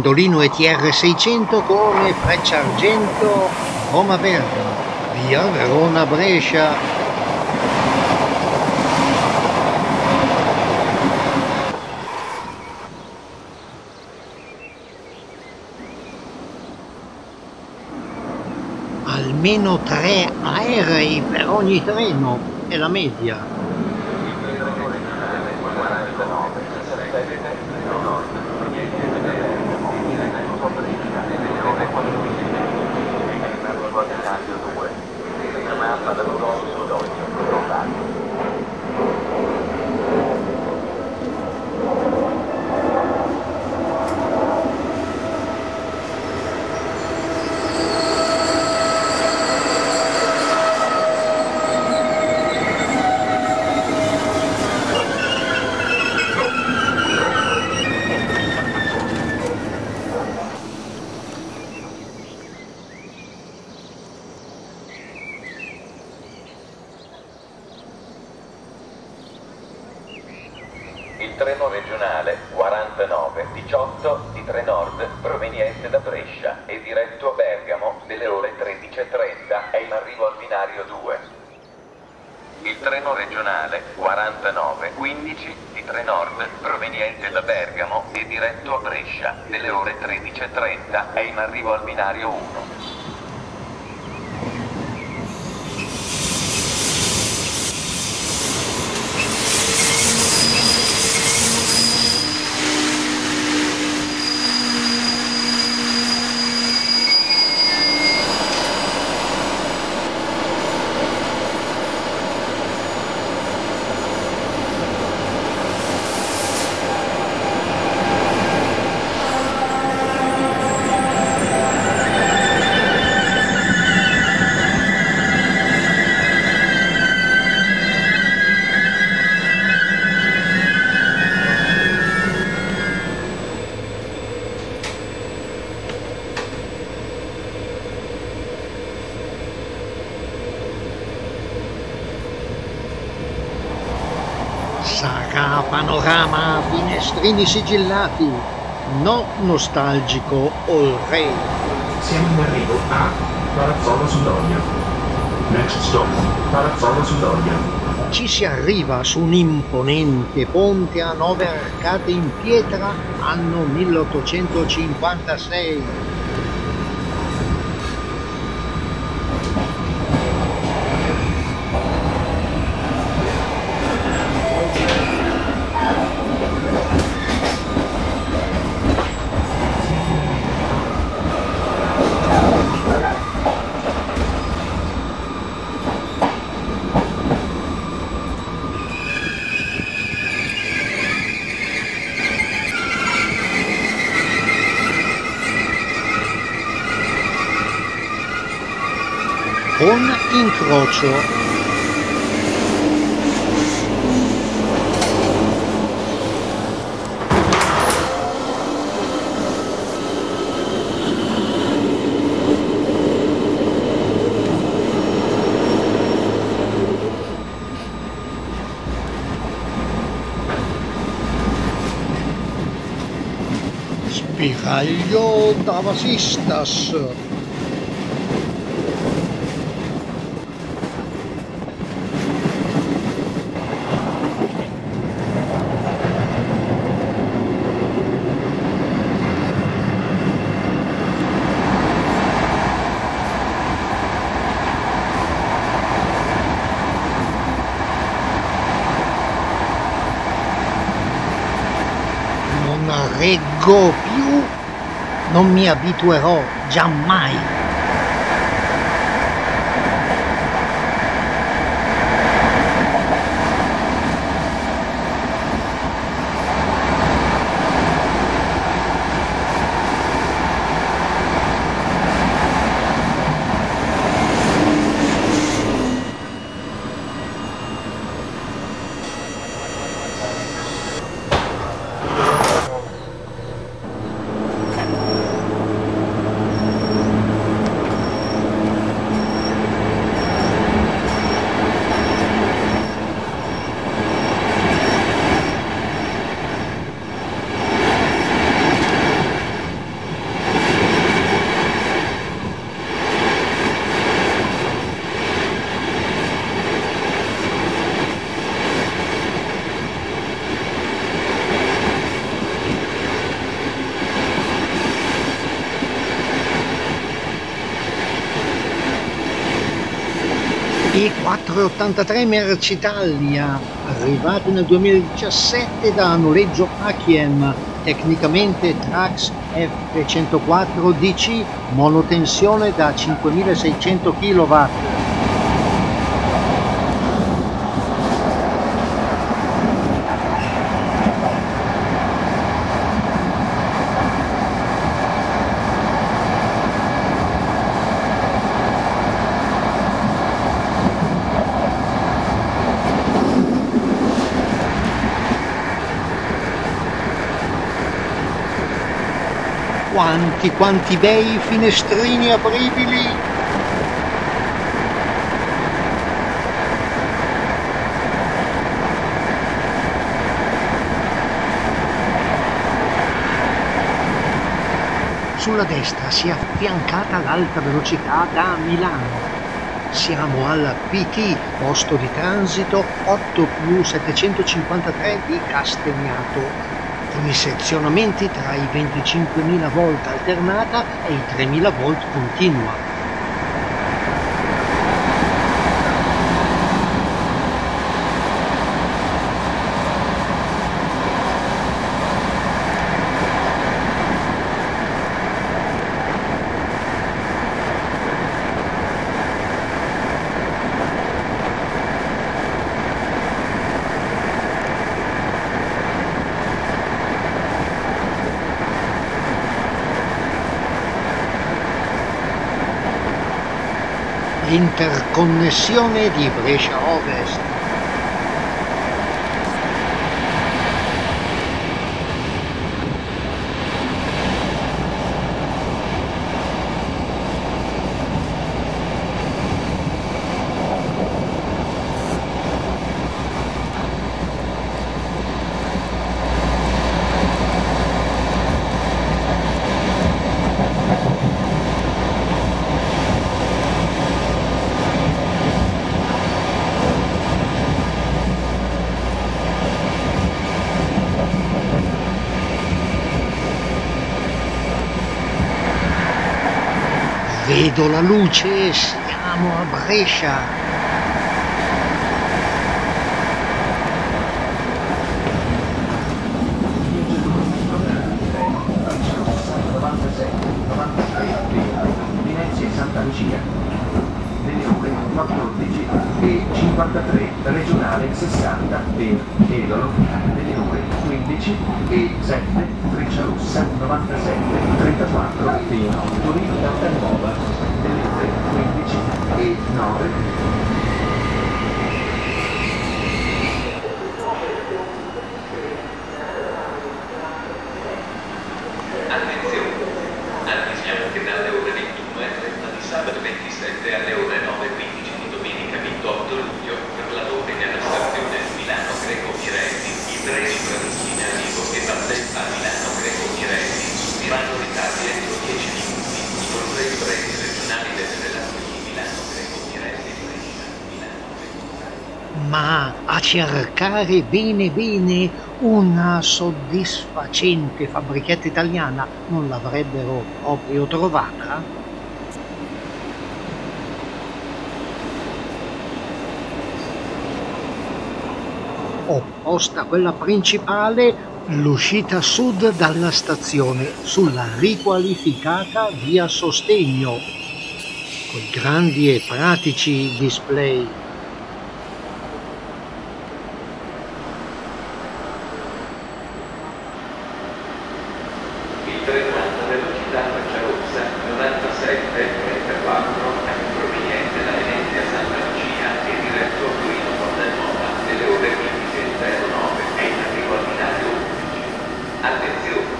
Pendolino ETR 600 come Freccia Argento Roma Vergamo, via Verona Brescia. Almeno tre aerei per ogni treno è la media. Il treno regionale 4918 di Trenord proveniente da Brescia e diretto a Bergamo delle ore 13.30 è in arrivo al binario 2. Il treno regionale 4915 di Trenord proveniente da Bergamo e diretto a Brescia delle ore 13.30 è in arrivo al binario 1. Finestrini sigillati, no nostalgico all re. Siamo in arrivo a Palazzolo Sudonia. Next stop, Palazzolo Sudonia. Ci si arriva su un imponente ponte a nove arcate in pietra, anno 1856. Con incrocio. Spiraglio Davasistas. Non reggo più, non mi abituerò giammai. E 483 Mercitalia, arrivati nel 2017 da noleggio Achiem, tecnicamente Trax F104 DC, monotensione da 5600 kW. Quanti, quanti bei finestrini apribili! Sulla destra si è affiancata l'alta velocità da Milano. Siamo al PT, posto di transito 8 più 753 di Castagnato con i sezionamenti tra i 25.000 volt alternata e i 3.000 volt continua. L'interconnessione di Brescia Ovest Vedo la luce, siamo a Brescia. Venezia e Santa Lucia. Delle ore 14 e 53 regionale 60 per Edolo, delle ore 15 e 7 Freccia Rossa 97 34 per Torino 15 e 9 Attenzione! Avvisiamo che dalle ore 21.30 di sabato 27 alle ore 9.15 di domenica 28 luglio, per la dote della stazione Milano Greco Miretti, i treni previsti in arrivo e partenza a Milano Greco Miretti subiranno ritardi entro 10 minuti, inoltre i treni regionali delle relazioni Milano Greco Miretti Brescia, Milano Greco ma a cercare bene bene una soddisfacente fabbrichetta italiana non l'avrebbero proprio trovata? Opposta a quella principale, l'uscita sud dalla stazione sulla riqualificata via Sostegno, con grandi e pratici display Il treno alta velocità Freccia Rossa 97 34 proveniente da Venezia Santa Lucia e diretto a Torino Portanova delle ore 15.09 è in arrivo al binario 11. Attenzione!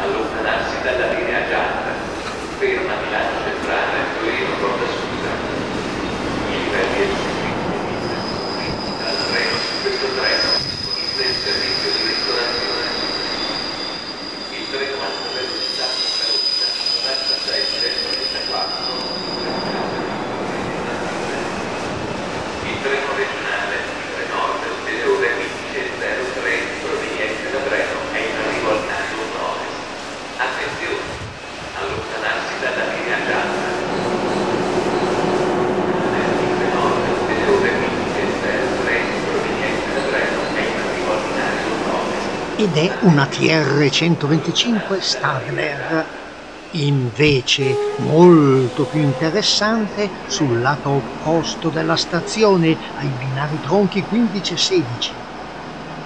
Allontanarsi dalla linea gialla. Ferma Milano Centrale, Torino Porta Susa. I livelli esistenti ed è una TR 125 Stadler. Invece molto più interessante sul lato opposto della stazione ai binari tronchi 15 e 16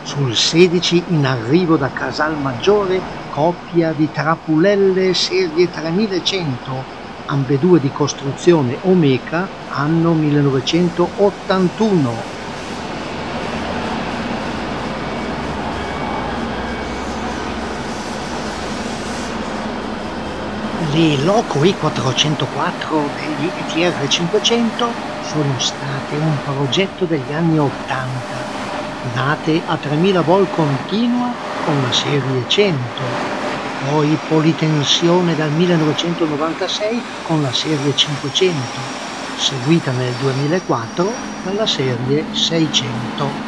sul 16 in arrivo da Casalmaggiore coppia di trapulelle serie 3100 ambedue di costruzione Omeka anno 1981 Le Loco E404 degli ETR 500 sono state un progetto degli anni 80, nate a 3000 volt continua con la serie 100, poi politensione dal 1996 con la serie 500, seguita nel 2004 dalla serie 600.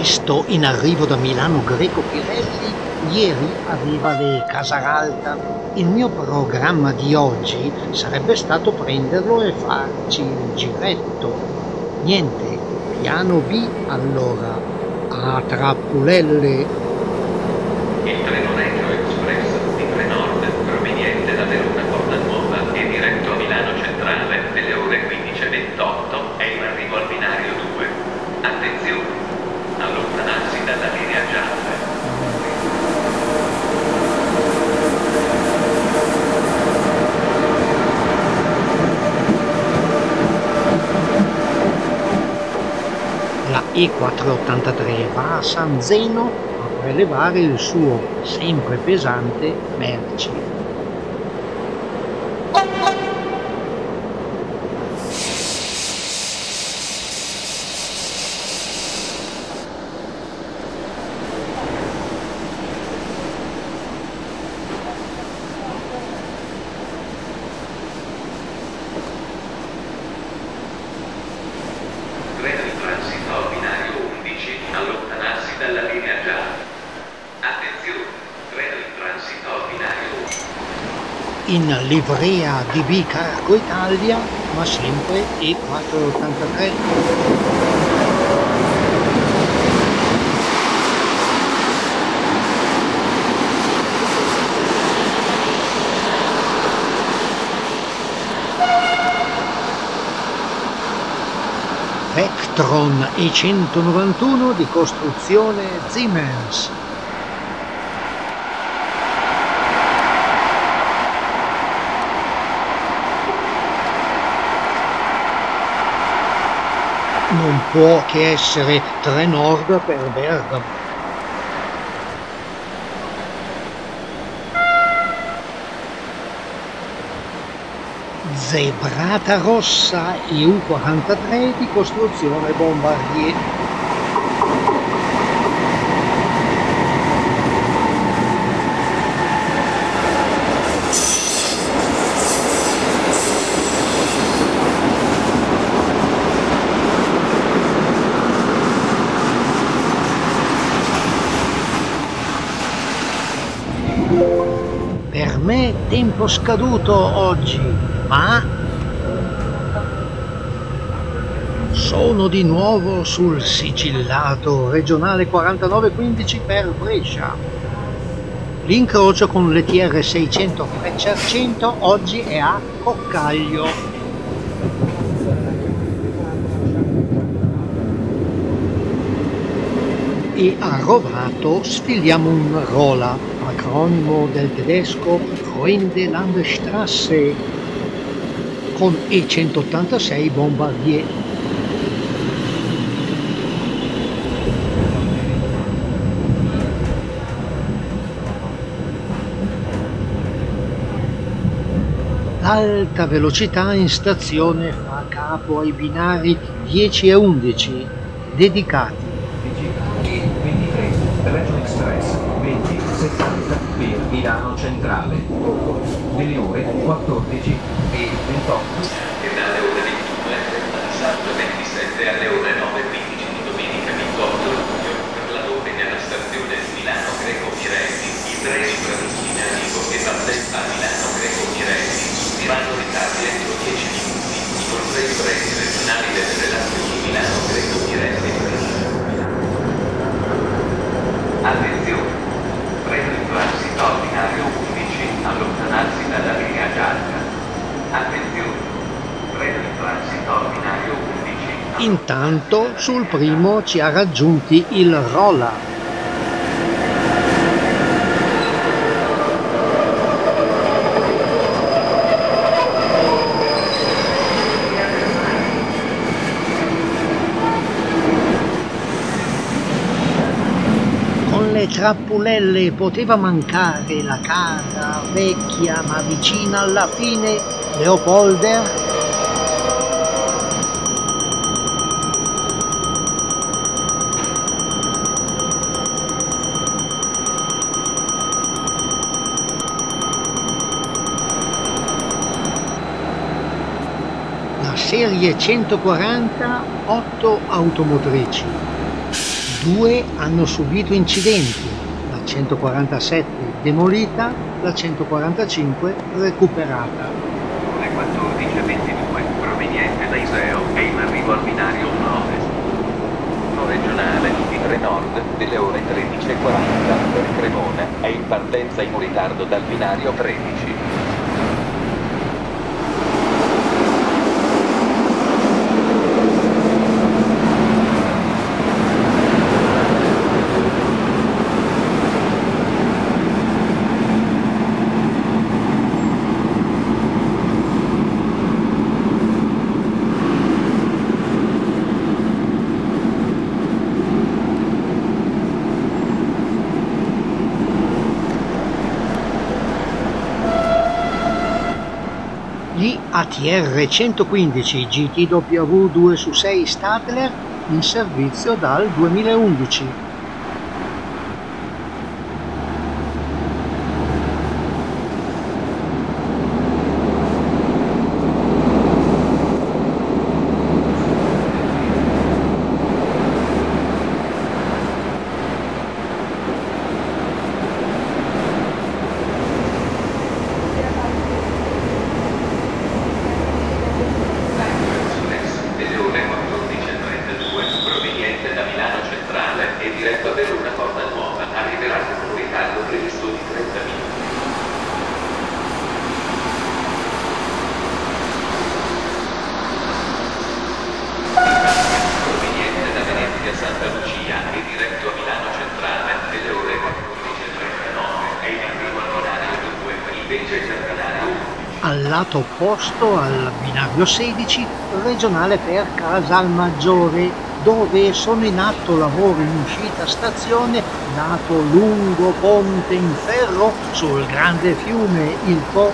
Questo in arrivo da Milano Greco Pirelli ieri aveva le Casaralta. Il mio programma di oggi sarebbe stato prenderlo e farci il giretto. Niente, piano B allora, a Trappulelle. Il treno Regio Express di Trenord proveniente da Verona Porta Nuova e diretto a Milano Centrale nelle ore 15.28 è in arrivo al binario 2. Attenzione! allontanarsi dalla linea gialla. La E483 va a San Zeno a prelevare il suo sempre pesante merci. Treno in transito al binario 11, allontanarsi dalla linea gialla. Attenzione, treno in transito al binario 11. Livrea DB Cargo Italia, ma sempre E483. Vectron E191 di costruzione Siemens. non può che essere Trenord per Bergamo. Zebrata rossa EU43 di costruzione Bombardier. Per me tempo scaduto oggi, ma sono di nuovo sul sigillato regionale 4915 per Brescia. L'incrocio con le TR 600 Freccia 100 oggi è a Coccaglio. e a Rovato sfiliamo un Rola, acronimo del tedesco Freunde Landstrasse. con E186 Bombardier. L'alta velocità in stazione fa capo ai binari 10 e 11 dedicati. E23 Reggio Express 2070 per Milano Centrale. Delle ore 14 e 28. E dalle ore 21 di sabato 27 alle ore 9.15 di domenica 28 luglio per la dove nella stazione Milano Greco Miretti i treni Bravissima Vigo e Valdelsa Milano Greco Miretti subiranno ritardi entro 10 minuti inoltre i treni regionali delle relazioni Milano Greco Miretti Attenzione! Prendo il transito al binario 11 allontanarsi dalla linea gialla. Attenzione! Prendo il transito al binario 11 Intanto sul primo ci ha raggiunti il Rolla. Con le trappulelle poteva mancare la casa vecchia ma vicina alla fine Leopolder serie 140 8 automotrici. Due hanno subito incidenti, la 147 demolita, la 145 recuperata. Le 14.22 proveniente da Iseo e in arrivo al binario 1 Ovest. Regionale di 3 Nord delle ore 13.40 per Cremona è in partenza in ritardo dal binario 13. Gli ATR 115 GTW 2 su 6 Stadler in servizio dal 2011. Express delle ore 14.32 proveniente da Milano Centrale e diretto a Verona Porta Nuova arriverà con un ritardo previsto di 30 minuti. Proveniente da Venezia Santa Lucia e diretto a Milano Centrale delle ore 14.39 e in arrivo al binario 2 invece c'è il binario 1. Al opposto al binario 16, regionale per Casalmaggiore, dove sono in atto lavori in uscita stazione lato lungo ponte in ferro sul grande fiume il Po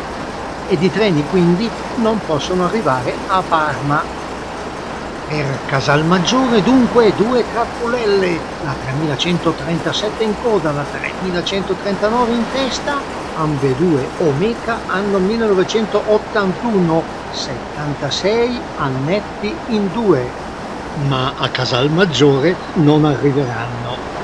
ed i treni quindi non possono arrivare a Parma. Per Casalmaggiore dunque due trappolelle, la 3137 in coda, la 3139 in testa, ambedue Omega anno 1981, 76 annetti in due, ma a Casalmaggiore non arriveranno.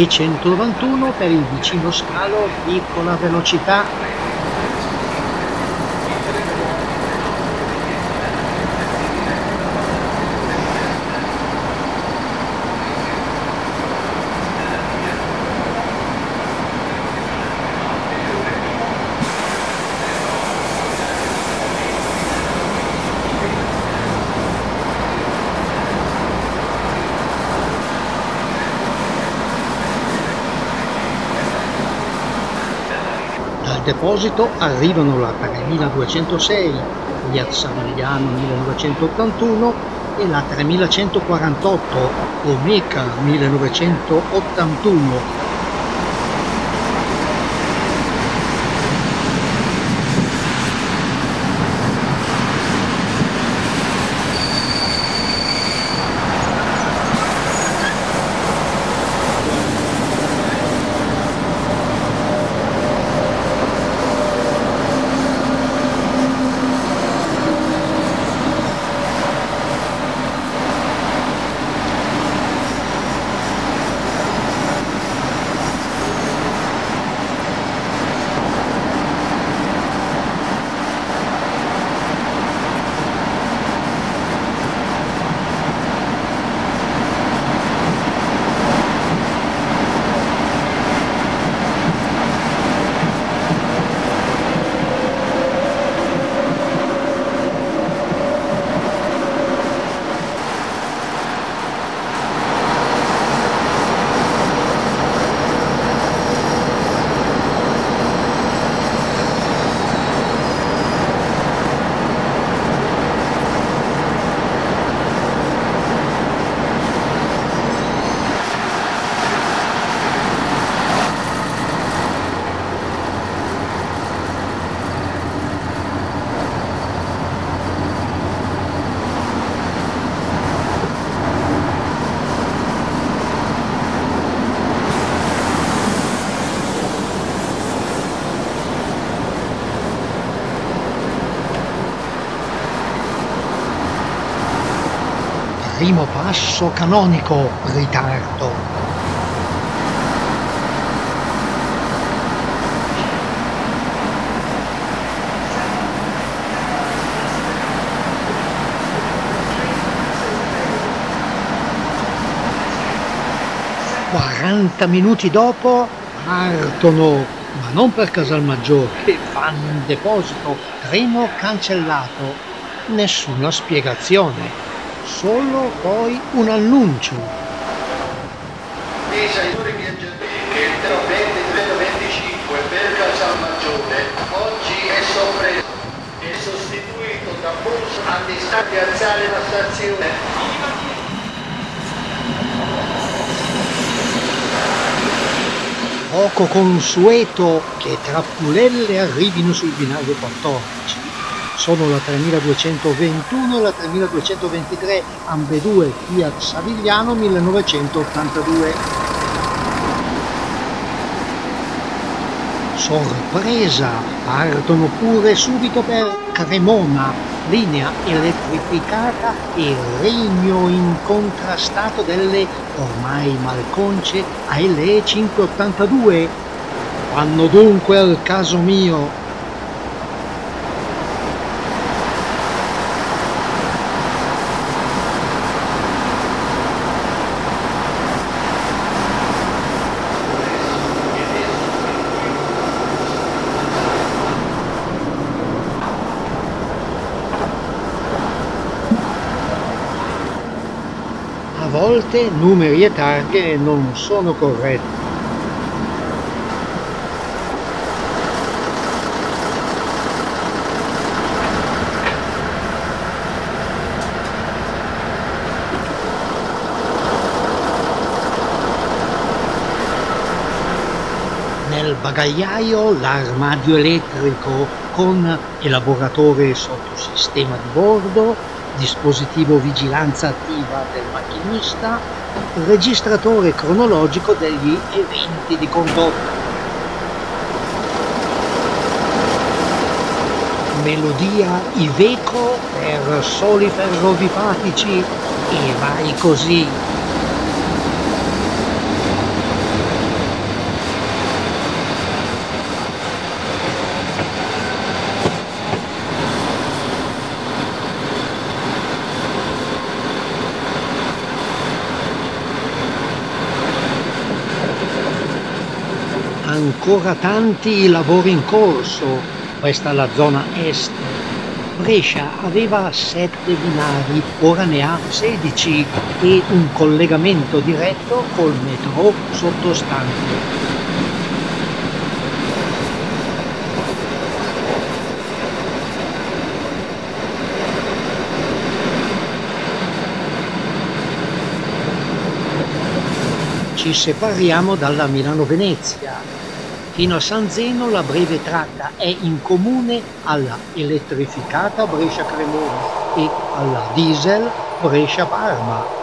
E 191 per il vicino scalo piccola velocità deposito arrivano la 3206, Fiat Savigliano 1981 e la 3148, Omeca 1981. Primo passo canonico, ritardo. Quaranta minuti dopo partono, ma non per Casalmaggiore, in deposito, treno cancellato, nessuna spiegazione solo poi un annuncio. Signori viaggiatori, che il treno 2325 per Casalmaggiore oggi è soppresso e sostituito da bus a distanza piazzale la stazione. Poco consueto che tra Pulelle arrivino sul binario 14 sono la 3221 e la 3223, ambedue Fiat Savigliano 1982. Sorpresa, partono pure subito per Cremona, linea elettrificata e regno incontrastato delle ormai malconce ALE 582. Vanno dunque al caso mio a volte numeri e targhe non sono corretti. Nel bagagliaio l'armadio elettrico con elaboratore sottosistema di bordo, dispositivo vigilanza attiva del macchinista, registratore cronologico degli eventi di condotta. Melodia Iveco per soli ferrovipatici e vai così. Ancora tanti i lavori in corso, questa è la zona est. Brescia aveva sette binari, ora ne ha 16 e un collegamento diretto col metro sottostante. ci separiamo dalla Milano-Venezia. Fino a San Zeno la breve tratta è in comune alla elettrificata Brescia-Cremona e alla diesel Brescia-Parma.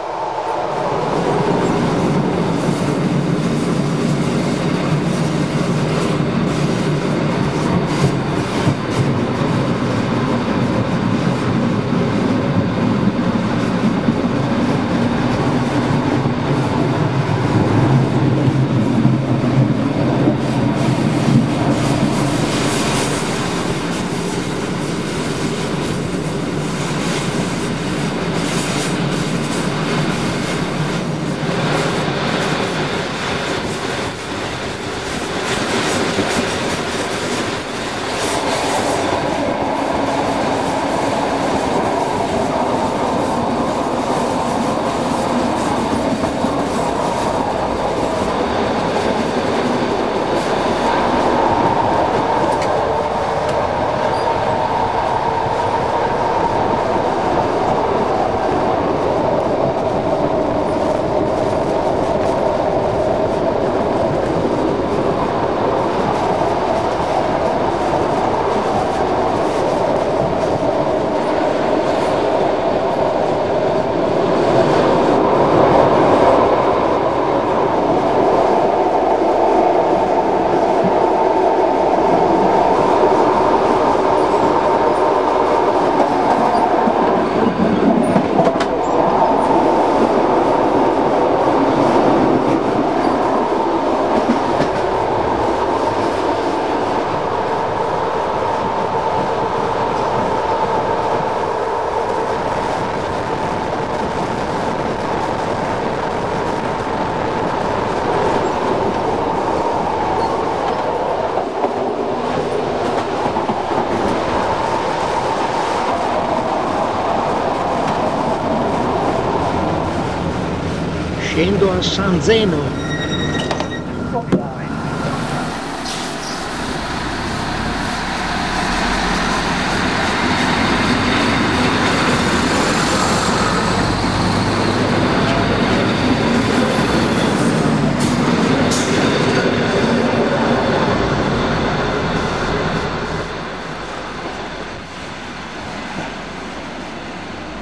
Scendo a San Zeno.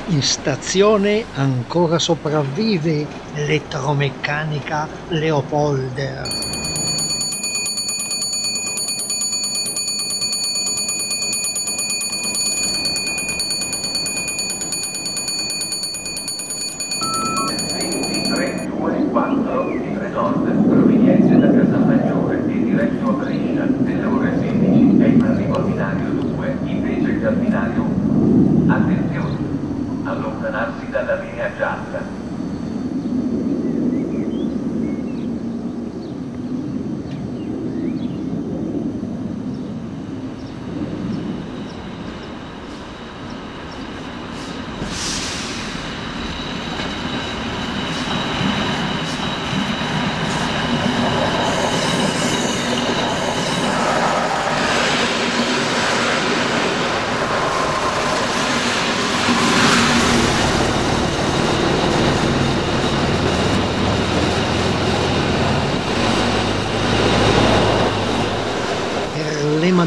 In stazione ancora sopravvive l'elettromeccanica Leopolder. di Trenord, proveniente da Casalmaggiore e diretto a Brescia, nelle ore 16 è in arrivo al binario 2, invece che al binario 1. Attenzione! allontanarsi dalla linea gialla.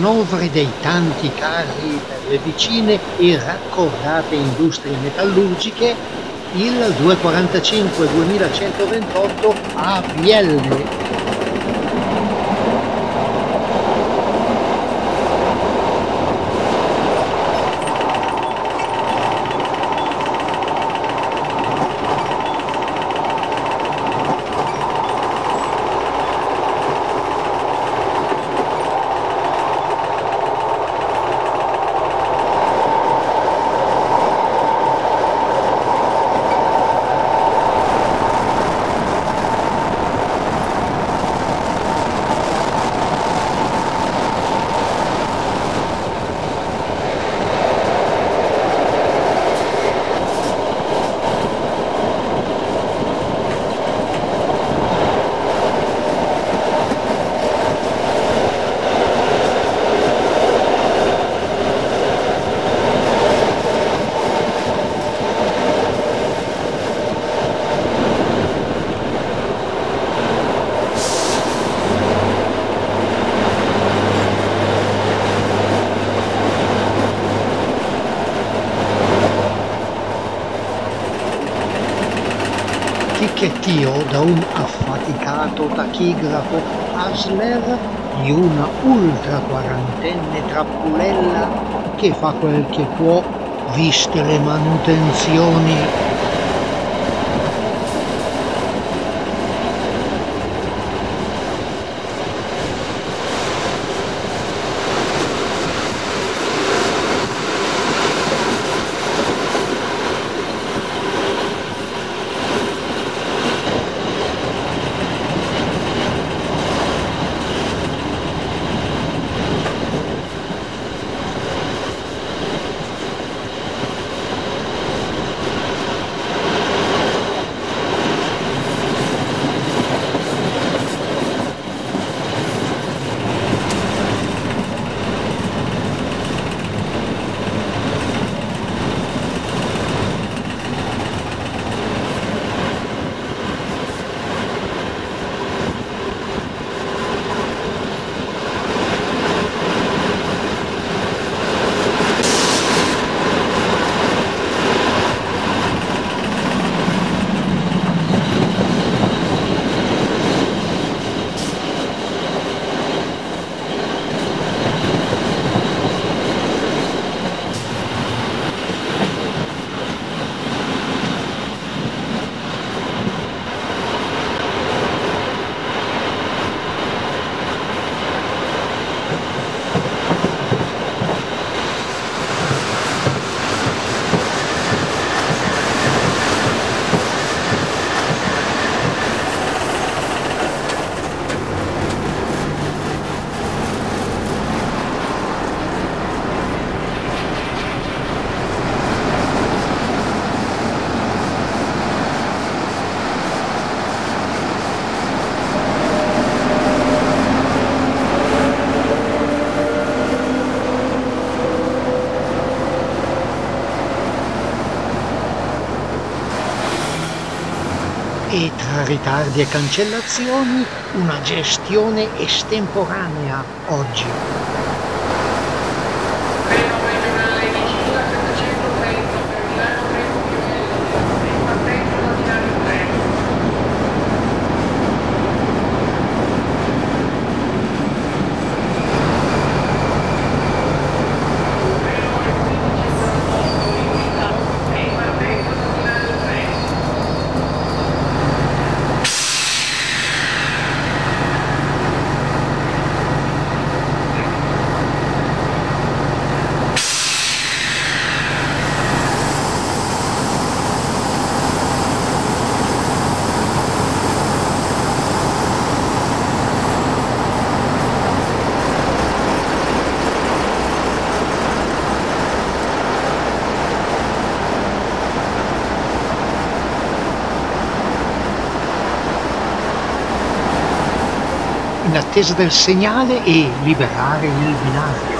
Manovre dei tanti carri per le vicine e raccordate industrie metallurgiche, il 245 2128 APL ticchettio da un affaticato tachigrafo Hasler di una ultra quarantenne trappulella che fa quel che può viste le manutenzioni e tra ritardi e cancellazioni una gestione estemporanea oggi. Treno regionale di Cilla 730 per Milano Treno Piovello, in partenza da Milano Treno. Treno ore 15.48 in unità, in partenza da Milano Treno. in attesa del segnale e liberare il binario.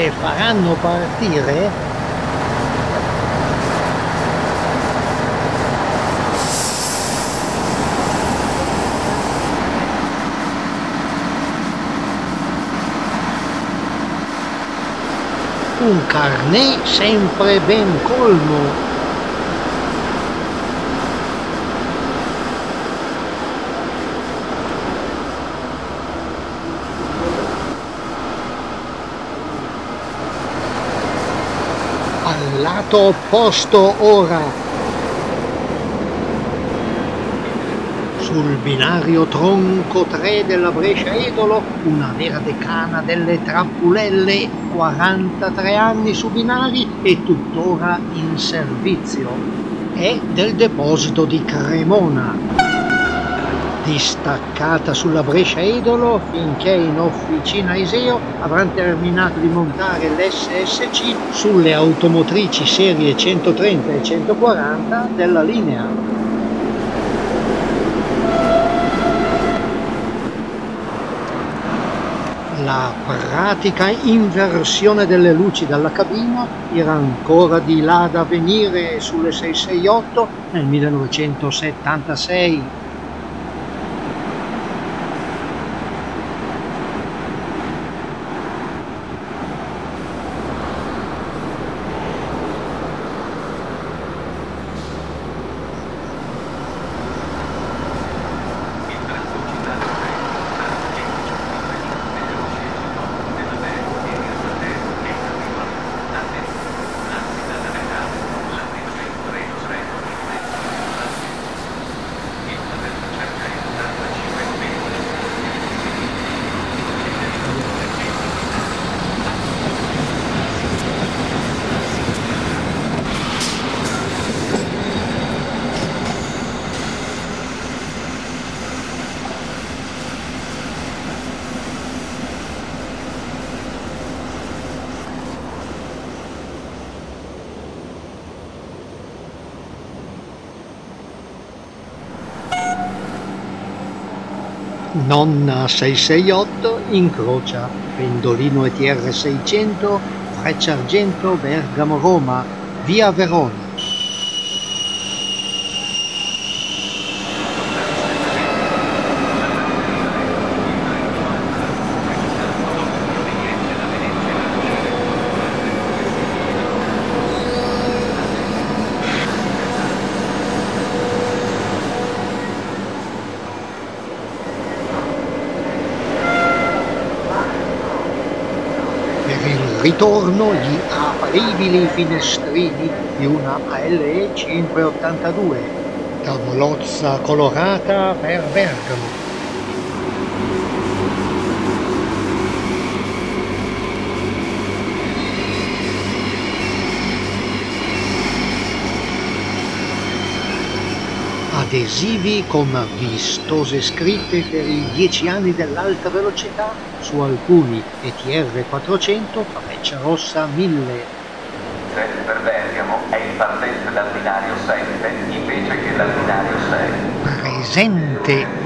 Le faranno partire? Un carnet sempre ben colmo. Al lato opposto ora. Sul binario tronco 3 della Brescia Edolo, una vera decana delle trappulelle, 43 anni su binari e tuttora in servizio. È del deposito di Cremona distaccata sulla Brescia Edolo finché in officina Iseo avranno terminato di montare l'SSC sulle automotrici serie 130 e 140 della linea. La pratica inversione delle luci dalla cabina era ancora di là da venire sulle 668 nel 1976 Nonna 668 incrocia Pendolino ETR 600 Freccia Argento Bergamo Roma via Verona per il ritorno gli apribili finestrini di una ALE 582 tavolozza colorata per Bergamo adesivi con vistose scritte per i 10 anni dell'alta velocità su alcuni ETR 400 freccia rossa 1000 Tren per Bergamo è in partenza dal binario 7 invece che dal binario 6. presente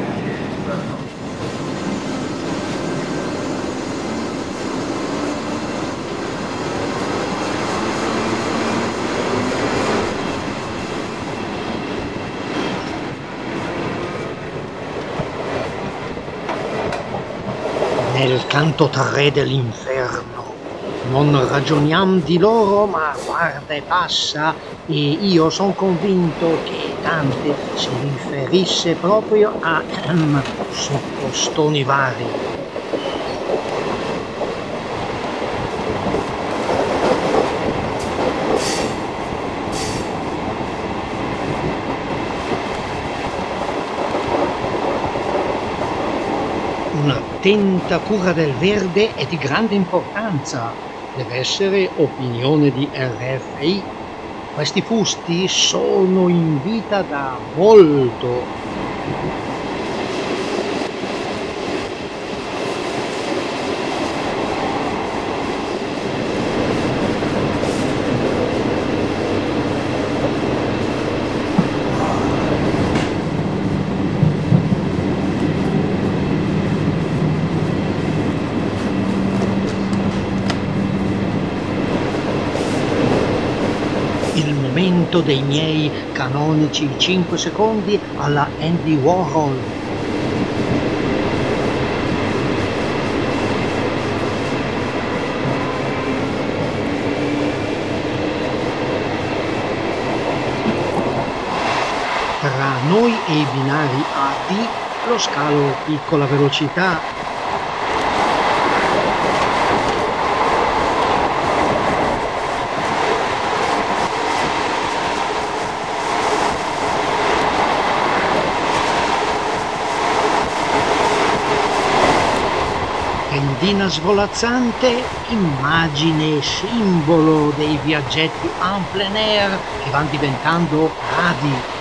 nel canto 3 dell'inferno. Non ragioniam di loro, ma guarda e passa, e io sono convinto che Dante si riferisse proprio a ehm, sottostoni vari. Un'attenta cura del verde è di grande importanza. Deve essere opinione di RFI. Questi fusti sono in vita da molto. Il momento dei miei canonici 5 secondi alla Andy Warhol. Tra noi e i binari AD lo scalo piccola velocità lampadina svolazzante, immagine simbolo dei viaggetti en plein air che vanno diventando radi.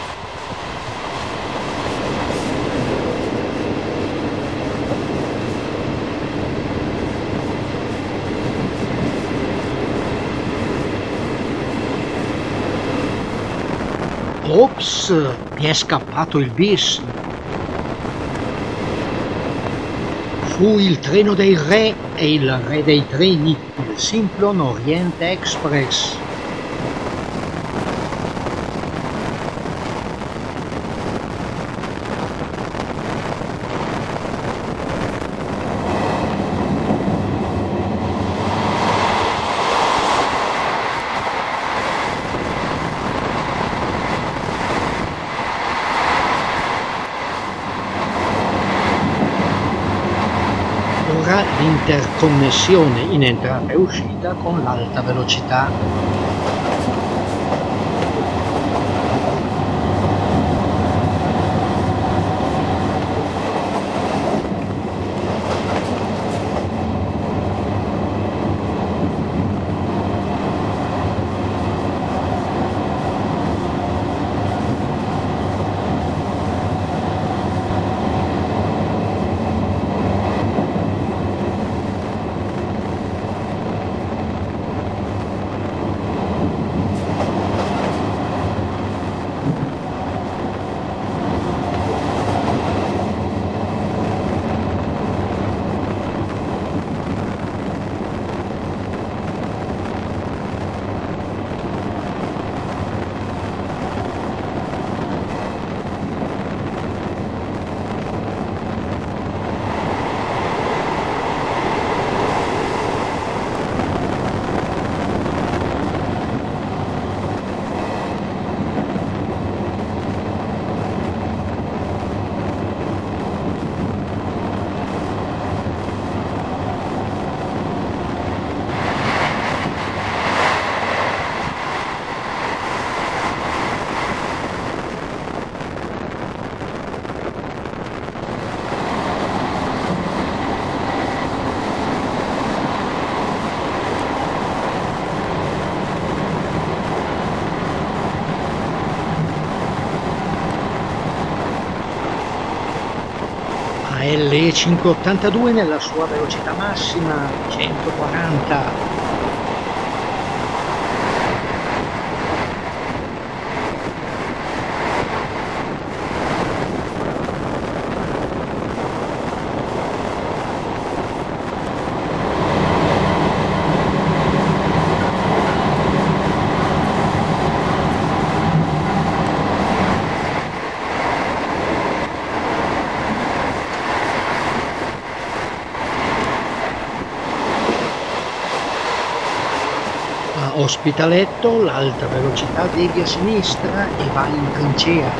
Ops, mi è scappato il bis. Fu il treno dei re e il re dei treni, il Simplon Oriente Express. Ora l'interconnessione in entrata e uscita con l'alta velocità. AL582 nella sua velocità massima 140 Ospitaletto l'alta velocità devia a sinistra e va in trincea.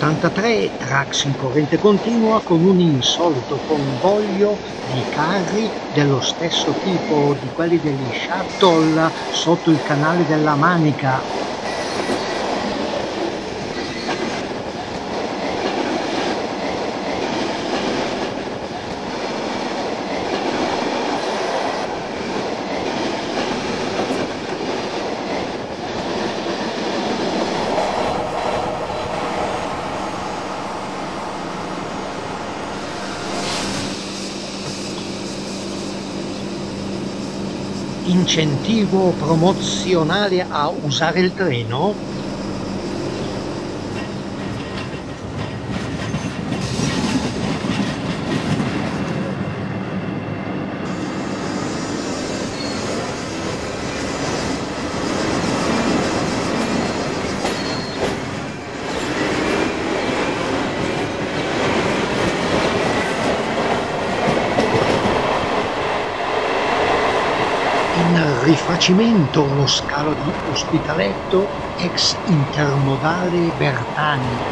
I483 Trax in corrente continua con un insolito convoglio di carri dello stesso tipo di quelli degli shuttle sotto il canale della Manica. Incentivo promozionale a usare il treno? In Giacimento lo scalo di Ospitaletto, ex intermodale Bertani.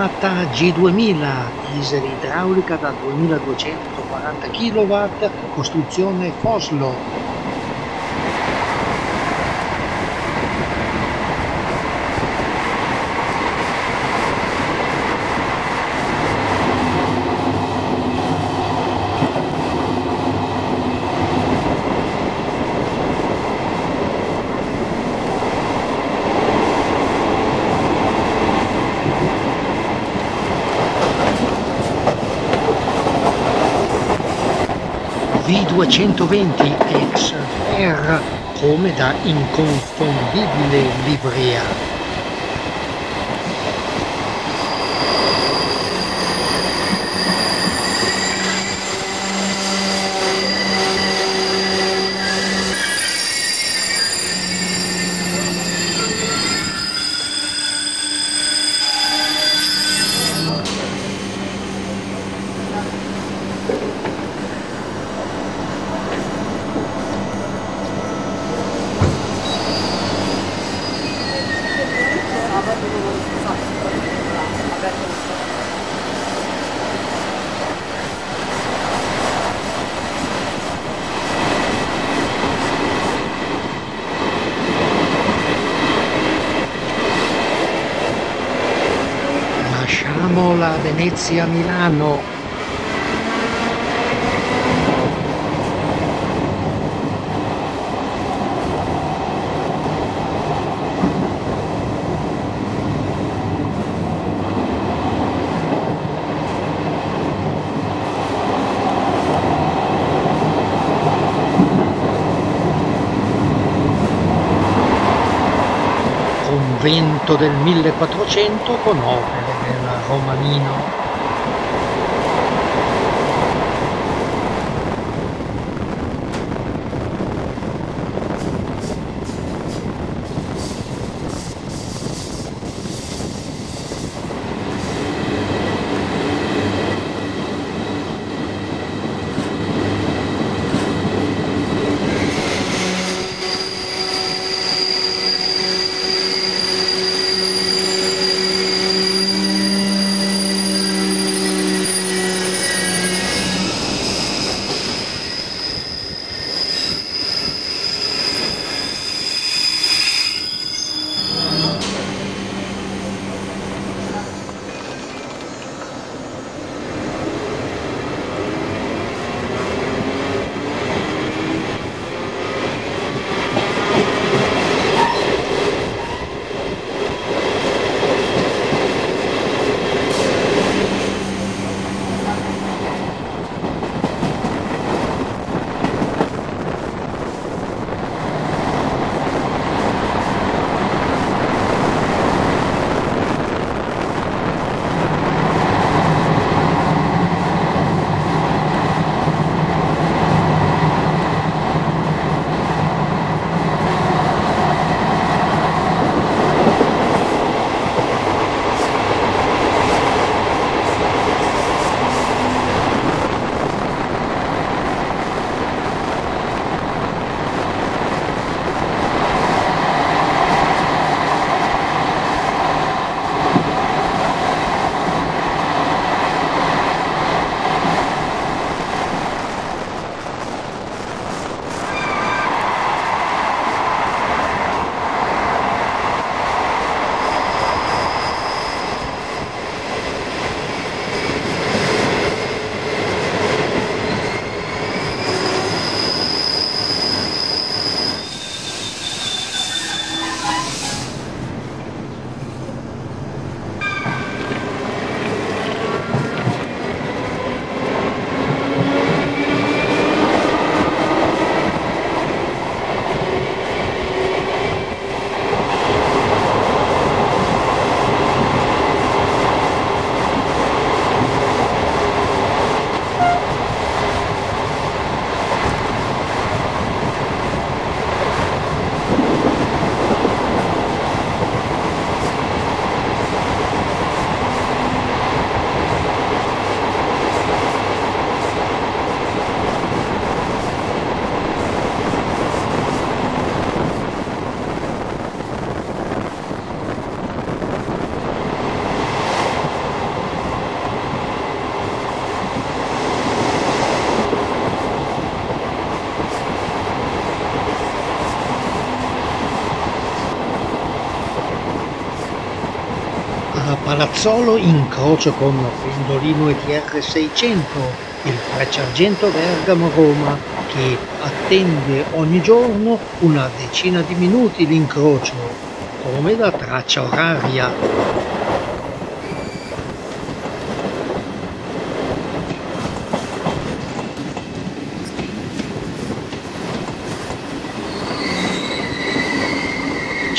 Isolata G2000, diesel idraulica da 2240 kW, costruzione Foslo. V220 ex Fair come da inconfondibile livrea. Lasciamo la Venezia-Milano del 1400 con opere del Romanino. Palazzolo incrocio con Pendolino ETR 600, il Frecciargento Bergamo-Roma, che attende ogni giorno una decina di minuti l'incrocio, come da traccia oraria.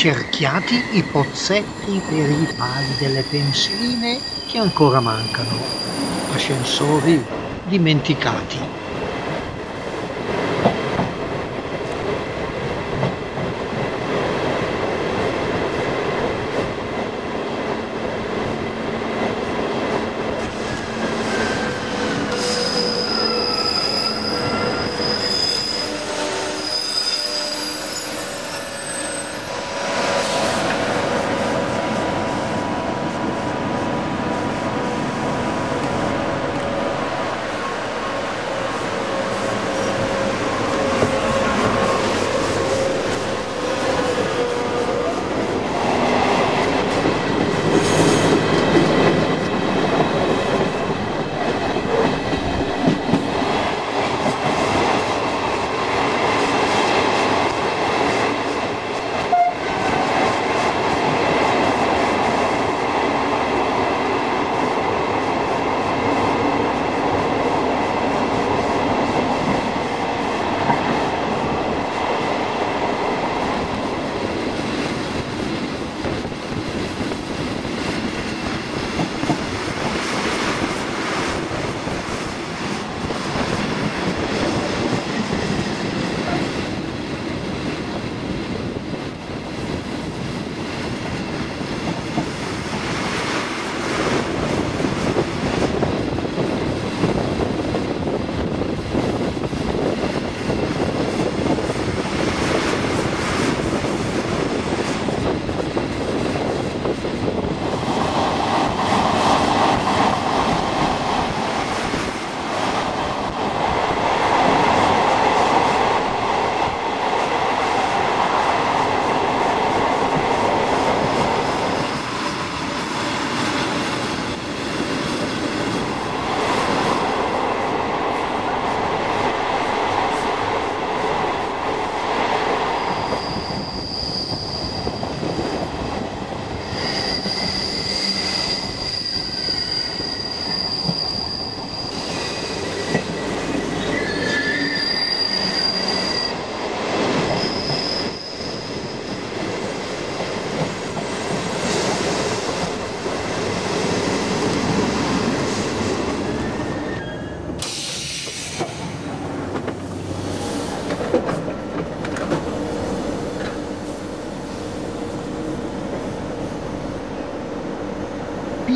Cerchiati i pozzetti per i pali delle pensiline che ancora mancano, ascensori dimenticati.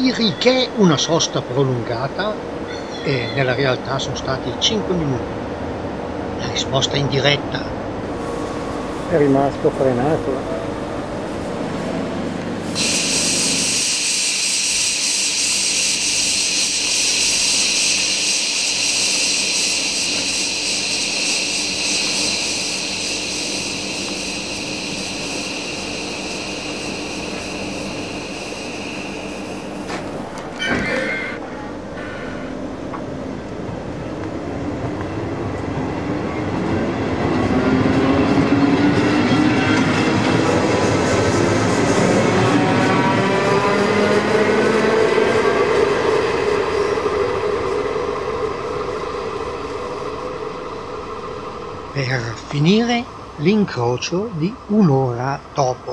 Piriché una sosta prolungata e nella realtà sono stati 5 minuti. La risposta in diretta. È rimasto frenato. L'incrocio di un'ora dopo